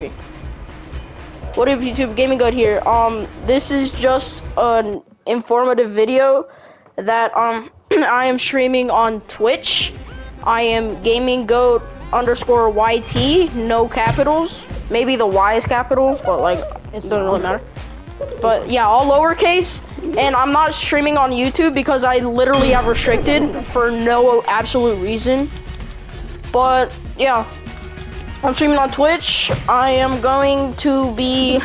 What up YouTube, Gaming Goat here. Um, this is just an informative video that um I am streaming on Twitch. I am Gaming Goat underscore YT, no capitals. Maybe the Y is capital, but like it doesn't really matter. But yeah, all lowercase. And I'm not streaming on YouTube because I literally have restricted for no absolute reason. But yeah, I'm streaming on Twitch. I am going to be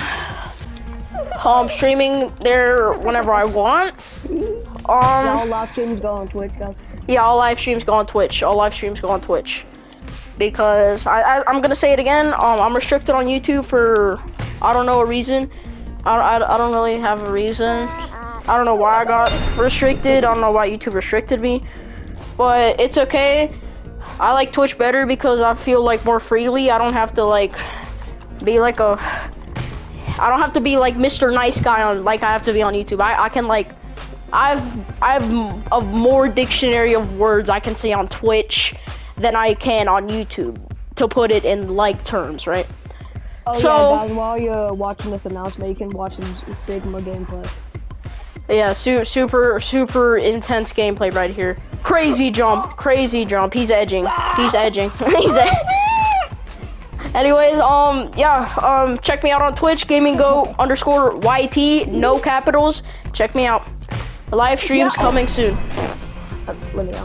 um, streaming there whenever I want. Um, Yeah, all live streams go on Twitch, guys. yeah, all live streams go on Twitch. All live streams go on Twitch because I, I I'm gonna say it again. Um, I'm restricted on YouTube for I don't know a reason. I, I, I don't really have a reason. I don't know why I got restricted. I don't know why YouTube restricted me, but it's okay. I like Twitch better because I feel like more freely. I don't have to like be like a. I don't have to be like Mr. Nice Guy on like I have to be on YouTube. I, I can like I've I've a more dictionary of words I can say on Twitch than I can on YouTube to put it in like terms, right? Oh So- yeah, guys, while you're watching this announcement, you can watch some Sigma gameplay. Yeah, su- super super intense gameplay right here. Crazy jump, crazy jump. He's edging. He's edging. He's ed- Anyways, um, yeah, um, check me out on Twitch, Gaming Go underscore YT, no capitals. Check me out. The live stream's coming soon. Let me know.